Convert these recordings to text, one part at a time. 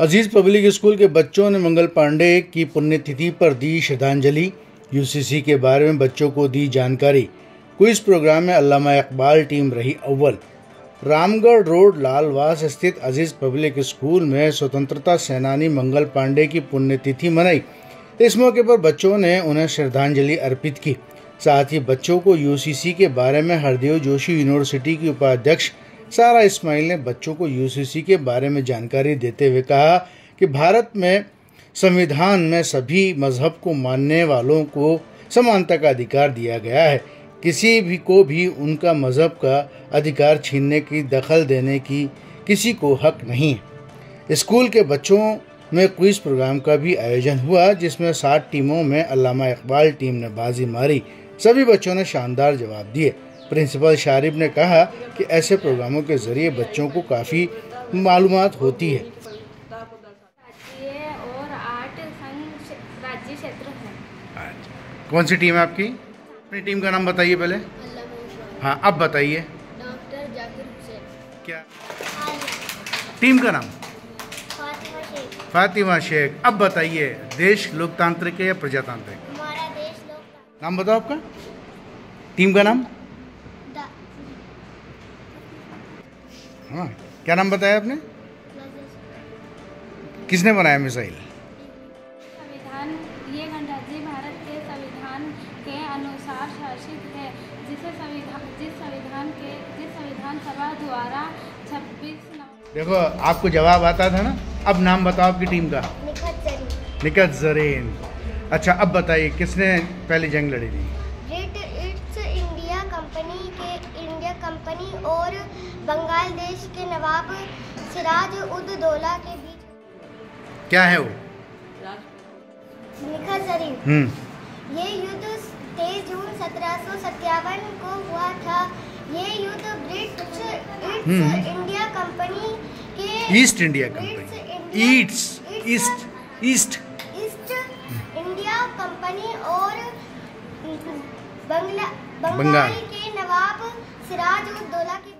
अज़ीज़ public school के बच्चों ने मंगल पांडे की पुण्यतिथि पर दी श्रद्धांजलि। यूसीसी के बारे में बच्चों को दी जानकारी। क्विज प्रोग्राम में अलामा इकबाल टीम रही अव्वल। रामगढ़ रोड, लालवास स्थित अज़ीज़ पब्लिक स्कूल में स्वतंत्रता सेनानी मंगल पांडे की पुण्यतिथि मनाई। इस मौके पर बच्चों ने उन्हें श्रद्धांजलि अर्पित की। साथ ही बच्चों को यूसीसी के बारे में हरदेव जोशी यूनिवर्सिटी की उपाध्यक्ष सारा इस्माइल ने बच्चों को यूसीसी के बारे में जानकारी देते हुए कहा कि भारत में संविधान में सभी मज़हब को मानने वालों को समानता का अधिकार दिया गया है। किसी भी को भी उनका मज़हब का अधिकार छीनने की, दखल देने की किसी को हक नहीं है। स्कूल के बच्चों में क्विज प्रोग्राम का भी आयोजन हुआ, जिसमें सात टीमों में अलामा इकबाल टीम ने बाजी मारी। सभी बच्चों ने शानदार जवाब दिए। प्रिंसिपल शारिफ ने कहा कि ऐसे प्रोग्रामों के ज़रिए बच्चों को काफ़ी मालूम होती है। और आठ संघ राज्य क्षेत्र है। कौन सी टीम है आपकी? अपनी टीम का नाम बताइए पहले। हाँ अब बताइए। डॉक्टर जाकिर क्या? टीम का नाम? फातिमा शेख। अब बताइए देश लोकतांत्रिक है या प्रजातांत्रिक? नाम बताओ आपका। टीम का नाम? हाँ। क्या नाम बताया आपने? किसने बनाया मिसाइल? संविधान ये गणराज्य भारत के संविधान के अनुसार शासित है जिसे संविधान जिस संविधान के जिस संविधान सभा द्वारा 26 देखो आपको जवाब आता था ना? अब नाम बताओ आपकी टीम का। निकत जरीन। अच्छा अब बताइए किसने पहली जंग लड़ी थी? सिराज उद दौला के बीच क्या है वो? निखत जरी हम्म। ये युद्ध 23 जून सत्रह को हुआ था। ये युद्ध ब्रिटिश हम्म। इंडिया कंपनी के East India Company. Yeats. East East. East. India Company और बंगला बंगाल। के नवाब सिराज उद दौला के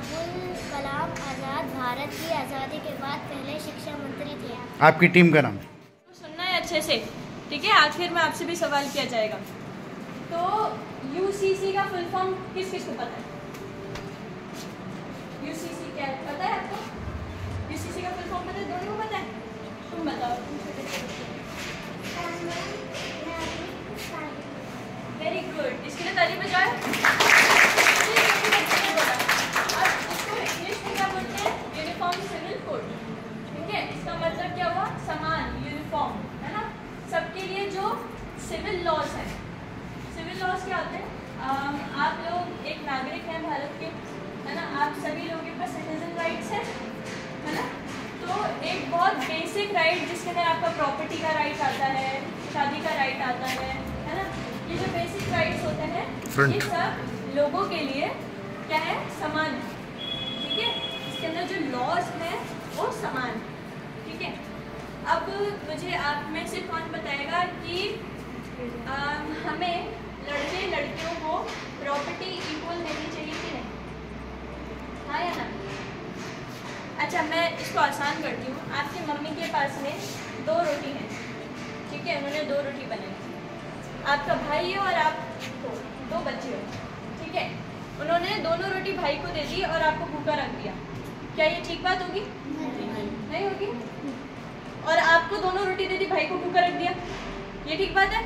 अबुल कलाम आज़ाद भारत की आज़ादी के बाद पहले शिक्षा मंत्री थे। आपकी टीम का नाम? सुनना है अच्छे से ठीक है? आखिर में आपसे भी सवाल किया जाएगा। तो यूसीसी का फुल फॉर्म किस किस को पता है? यूसीसी क्या है? पता है आपको? यूसीसी का फुल फॉर्म पता है? दोनों को पता है? तुम बताओ वेरी गुड इसके लिए ताली बजाए अब इसको इंग्लिश में क्या बोलते हैं यूनिफॉर्म सिविल कोड ठीक है इसका मतलब क्या हुआ समान यूनिफॉर्म है ना सबके लिए जो सिविल लॉज है। सिविल लॉज क्या होते हैं? आप लोग एक नागरिक हैं भारत के है ना? आप सभी लोगों के पास सिटीजन राइट्स है है ना? तो एक बहुत बेसिक राइट जिसके अंदर आपका प्रॉपर्टी का राइट आता है शादी का राइट आता है है ना? ये जो बेसिक राइट्स होते हैं ये सब लोगों के लिए क्या है? समान है ठीक है? इसके अंदर जो लॉज हैं वो समान है ठीक है? अब मुझे आप में से कौन बताएगा कि अम, हमें लड़के लड़कियों को प्रॉपर्टी इक्वल देनी चाहिए कि नहीं? हाँ या ना? अच्छा मैं इसको आसान करती हूँ। आपकी मम्मी के पास में दो रोटी है ठीक है? उन्होंने दो रोटी बनाई। आपका भाई है और आप हो दो बच्चे हो ठीक है? उन्होंने दोनों रोटी भाई को दे दी और आपको भूखा रख दिया। क्या ये ठीक बात होगी? नहीं होगी? और आपको दोनों रोटी दे दी भाई को भूखा रख दिया? ये ठीक बात है?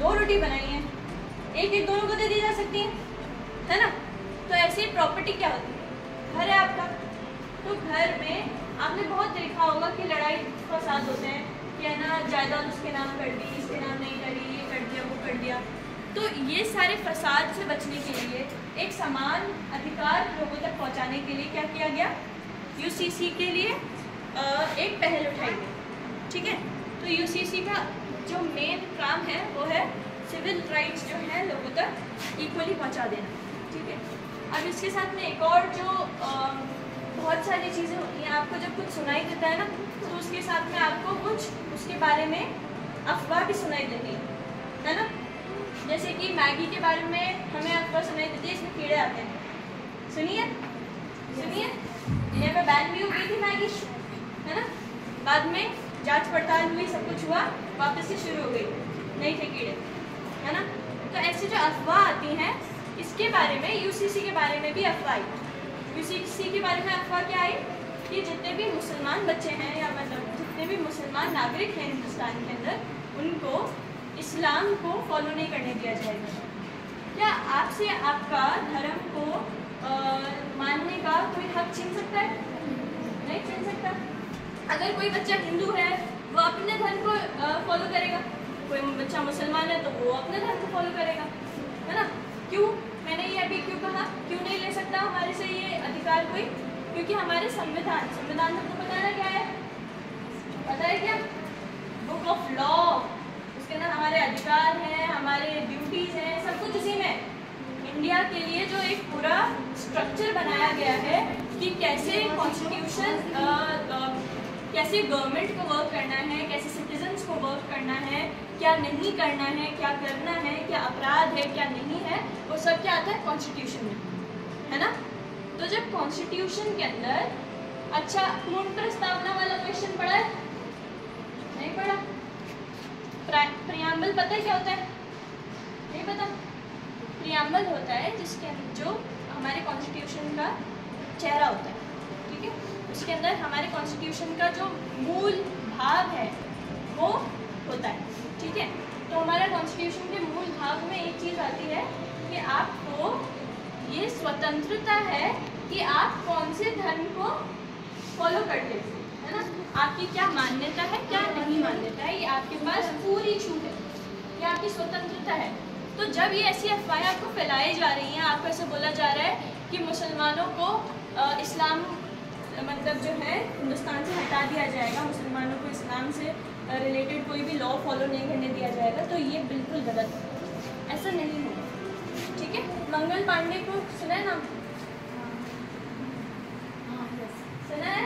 दो रोटी बनाई है। एक एक दोनों को दे दी जा सकती है है ना? तो ऐसे ही प्रॉपर्टी क्या होती है? घर है आपका। तो घर में आपने बहुत देखा होगा कि लड़ाई फसाद होते हैं कि है ना जायदाद उसके नाम कर दी इसके नाम नहीं करी ये कर दिया वो कर दिया। तो ये सारे फसाद से बचने के लिए एक समान अधिकार लोगों तक पहुँचाने के लिए क्या किया गया? यूसीसी के लिए एक पहल उठाई गई। ठीक है? तो यूसीसी का जो मेन काम है वो है सिविल राइट्स जो है लोगों तक इक्वली पहुँचा देना ठीक है? अब इसके साथ में एक और जो अ, बहुत सारी चीज़ें होती हैं आपको जब कुछ सुनाई देता है ना तो उसके साथ में आपको कुछ उसके बारे में अफवाह भी सुनाई देती है है ना? जैसे कि मैगी के बारे में हमें अफवाह सुनाई देती है इसमें कीड़े आते हैं। सुनिए? सुनिए? यहाँ पे बैन भी हो गई थी मैगी है ना? बाद में जाँच पड़ताल हुई सब कुछ हुआ वापस से शुरू हो गई। नहीं थे कीड़े है ना? तो ऐसे जो अफवाह आती हैं इसके बारे में यूसीसी के बारे में भी अफवाह आई। यूसीसी के बारे में अफवाह क्या आई? कि जितने भी मुसलमान बच्चे हैं या मतलब जितने भी मुसलमान नागरिक हैं हिंदुस्तान के अंदर उनको इस्लाम को फॉलो नहीं करने दिया जाएगा। क्या आपसे आपका धर्म को आ, मानने का कोई हक छीन सकता है? नहीं छीन सकता। अगर कोई बच्चा हिंदू है, वो अपने धर्म को फॉलो करेगा। कोई बच्चा मुसलमान है तो वो अपने धर्म को फॉलो करेगा। है ना? क्यों? मैंने ये अभी क्यों कहा? क्यों नहीं ले सकता हमारे से ये अधिकार कोई? क्योंकि हमारे संविधान संविधान सबको पता है क्या है? पता है क्या? बुक ऑफ़ लॉ उसके अंदर हमारे अधिकार हैं, हमारे ड्यूटीज़ हैं, सब कुछ उसी में। इंडिया के लिए जो एक पूरा स्ट्रक्चर बनाया गया है कि कैसे कॉन्स्टिट्यूशन कैसे गवर्नमेंट को वर्क करना है, कैसे सिटीजन्स को वर्क करना है, क्या नहीं करना है, क्या करना है, क्या अपराध है, क्या नहीं है, वो सब क्या आता है कॉन्स्टिट्यूशन में, है ना? तो जब कॉन्स्टिट्यूशन के अंदर अच्छा पूर्ण प्रस्तावना वाला क्वेश्चन पढ़ा है? नहीं पढ़ा प्रियाम्बल पता है क्या होता है? नहीं पता। प्रियाम्बल होता है जिसके जो हमारे कॉन्स्टिट्यूशन का चेहरा होता है है। उसके अंदर हमारे कॉन्स्टिट्यूशन का जो मूल भाव है, वो होता है, ठीक है? तो हमारा कॉन्स्टिट्यूशन के मूल भाव में एक चीज़ आती है कि आपको ये स्वतंत्रता है कि आप कौन से धर्म को फॉलो करते हैं, है ना? आपकी क्या मान्यता है, क्या नहीं मान्यता है, ये आपके पास पूरी छूट है, ये आपकी स्वतंत्रता है। तो जब ये ऐसी अफवाहें आपको फैलाई जा रही हैं, आपको ऐसे बोला जा रहा है कि मुसलमानों को इस्लाम मतलब जो है, हिंदुस्तान से हटा दिया जाएगा, मुसलमानों को इस्लाम से रिलेटेड कोई भी लॉ फॉलो नहीं करने दिया जाएगा तो ये बिल्कुल गलत है। ऐसा नहीं होगा ठीक है? मंगल पांडे को सुना है नाम? सुना है?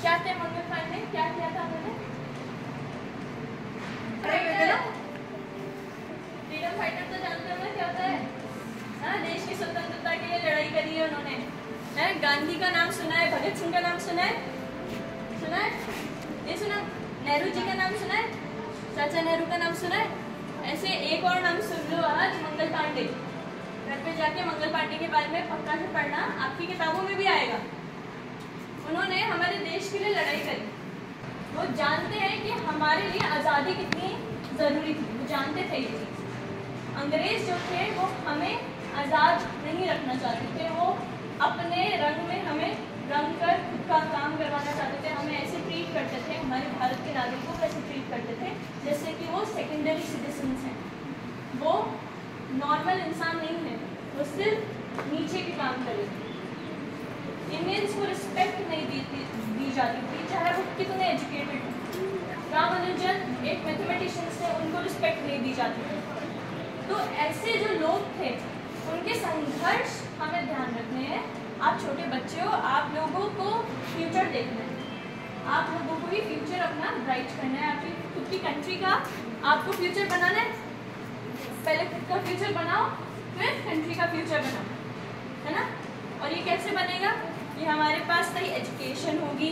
क्या थे मंगल पांडे? क्या किया था उन्होंने? फ्रीडम फाइटर तो जानते हो ना क्या होता है? हाँ देश की स्वतंत्रता के लिए लड़ाई करी है उन्होंने। है? गांधी का नाम सुना है? भगत सिंह का नाम सुना है? सुना है? ये सुना? नेहरू जी का नाम सुना है? चाचा नेहरू का नाम सुना है? ऐसे एक और नाम सुन लो आज, मंगल पांडे। घर पे जाके मंगल पांडे के बारे में पक्का से पढ़ना, आपकी किताबों में भी आएगा। उन्होंने हमारे देश के लिए लड़ाई करी। वो जानते हैं कि हमारे लिए आज़ादी कितनी ज़रूरी थी। वो जानते थे ये चीज़। अंग्रेज़ जो थे, वो हमें आज़ाद नहीं रखना चाहते थे। वो अपने रंग में हमें रंग कर खुद का काम करवाना चाहते थे हमें ऐसे ट्रीट करते थे हमारे भारत के नागरिकों को ऐसे ट्रीट करते थे जैसे कि वो सेकेंडरी सिटीजन्स हैं। वो नॉर्मल इंसान नहीं है वो सिर्फ़ नीचे के काम करे इंडियंस को रिस्पेक्ट नहीं दी, दी जाती थी चाहे वो कितने एजुकेटेड हैं। रामानुजन एक मैथमेटिशियंस थे उनको रिस्पेक्ट नहीं दी जाती थी। तो ऐसे जो लोग थे उनके संघर्ष हमें ध्यान रखने हैं आप छोटे बच्चे हो, आप लोगों को फ्यूचर देखना है। आप लोगों को ही फ्यूचर अपना ब्राइट करना है। आपकी खुद की कंट्री का आपको फ्यूचर बनाना है। पहले खुद का फ्यूचर बनाओ, फिर कंट्री का फ्यूचर बनाओ। है ना? और ये कैसे बनेगा? ये हमारे पास सही एजुकेशन होगी,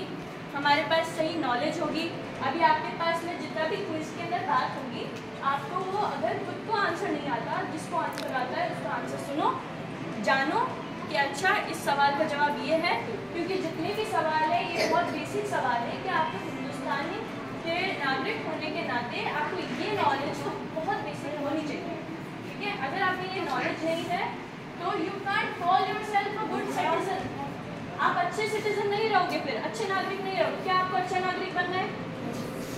हमारे पास सही नॉलेज होगी। अभी आपके पास में जितना भी क्विज के अंदर बात होगी, आपको वो अगर खुद को आंसर नहीं आता, जिसको आंसर आता है, उसका आंसर सुनो, जानो कि अच्छा इस सवाल का जवाब ये है क्योंकि जितने भी सवाल है ये बहुत बेसिक सवाल है कि आपको हिंदुस्तानी के नागरिक होने के नाते आपको ये नॉलेज तो बहुत बेसिक होनी चाहिए ठीक है? अगर आपको ये नॉलेज नहीं है तो you can't call yourself a good citizen आप अच्छे सिटीजन नहीं रहोगे फिर अच्छे नागरिक नहीं रहोगे। क्या आपको अच्छा नागरिक बनना है?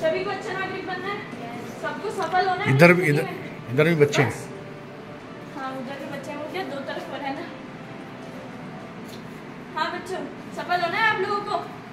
सभी को अच्छा नागरिक बनना है? सबको सफल होना है? इधर भी इधर इधर भी बच्चे हैं। बच्चों सफल होना है आप लोगों को